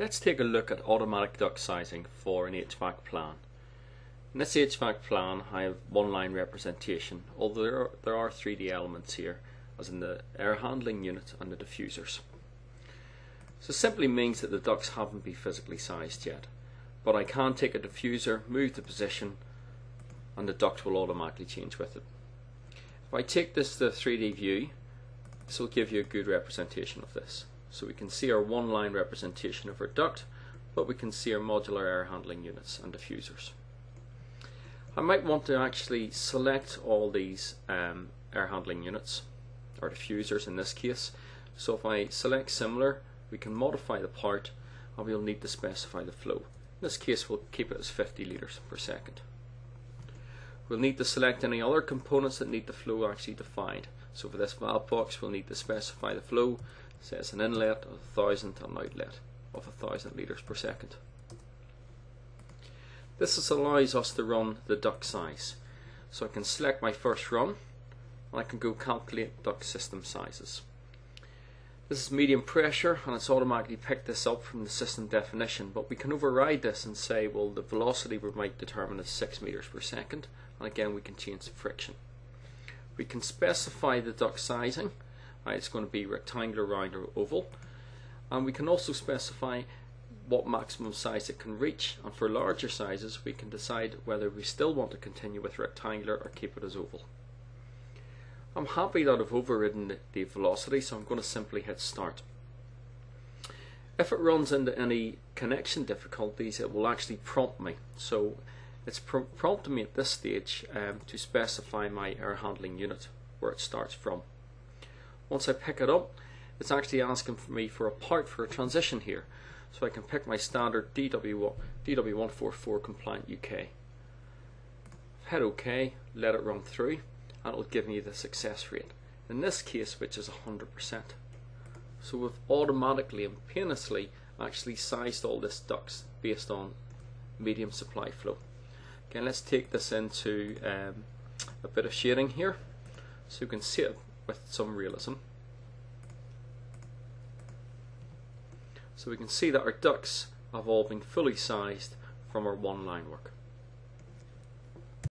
Let's take a look at automatic duct sizing for an HVAC plan. In this HVAC plan I have one line representation, although there are, there are 3D elements here, as in the air handling unit and the diffusers. So simply means that the ducts haven't been physically sized yet, but I can take a diffuser, move the position, and the duct will automatically change with it. If I take this to 3D view, this will give you a good representation of this. So we can see our one line representation of our duct, but we can see our modular air handling units and diffusers. I might want to actually select all these um, air handling units, or diffusers in this case. So if I select similar, we can modify the part and we'll need to specify the flow. In this case we'll keep it as 50 litres per second. We'll need to select any other components that need the flow actually defined. So for this valve box we'll need to specify the flow, says an inlet of 1000 and an outlet of 1000 litres per second. This allows us to run the duct size. So I can select my first run and I can go calculate duct system sizes. This is medium pressure and it's automatically picked this up from the system definition but we can override this and say well the velocity we might determine is 6 meters per second and again we can change the friction. We can specify the duct sizing it's going to be rectangular, round or oval and we can also specify what maximum size it can reach and for larger sizes we can decide whether we still want to continue with rectangular or keep it as oval. I'm happy that I've overridden the velocity so I'm going to simply hit start. If it runs into any connection difficulties it will actually prompt me so it's pr prompting me at this stage um, to specify my air handling unit where it starts from. Once I pick it up it's actually asking for me for a part for a transition here so I can pick my standard DW, DW144 compliant UK. Hit OK, let it run through and it'll give me the success rate. In this case, which is 100%. So we've automatically and painlessly actually sized all this ducts based on medium supply flow. Okay, let's take this into um, a bit of shading here so you can see it with some realism. So we can see that our ducts have all been fully sized from our one line work.